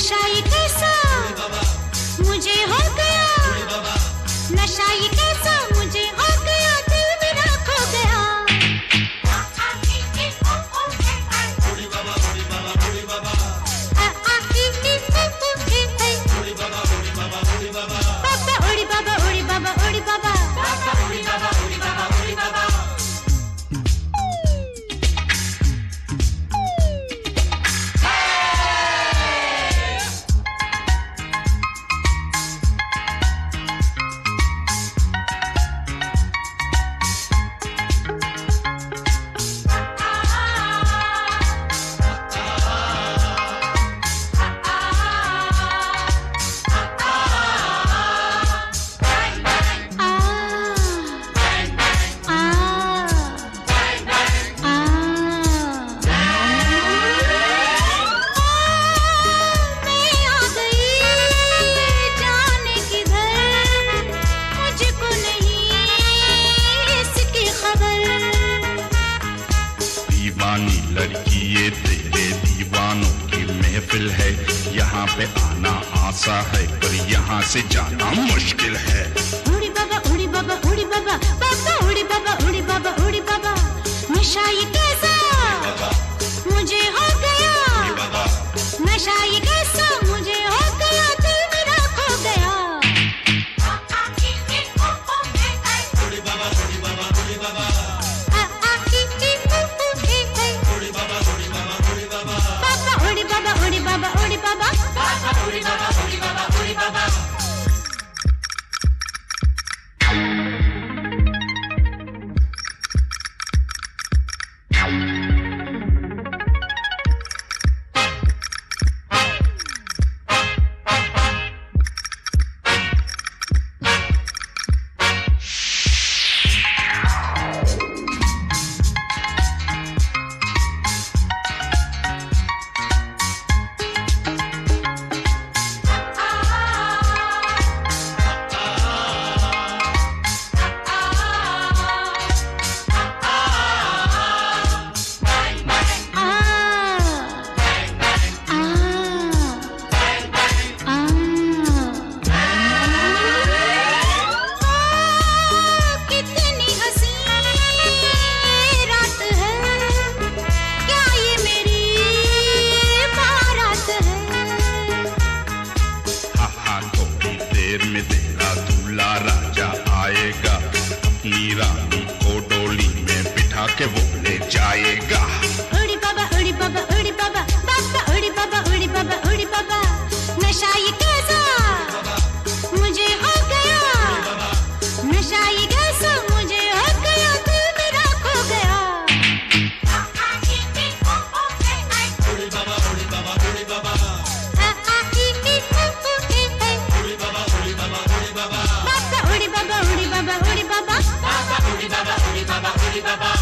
नशा कैसा मुझे हो गया लड़की ये तेरे दीवानों की महफिल है। यहाँ पे आना आसा है, पर यहाँ से जाना मुश्किल है। Ali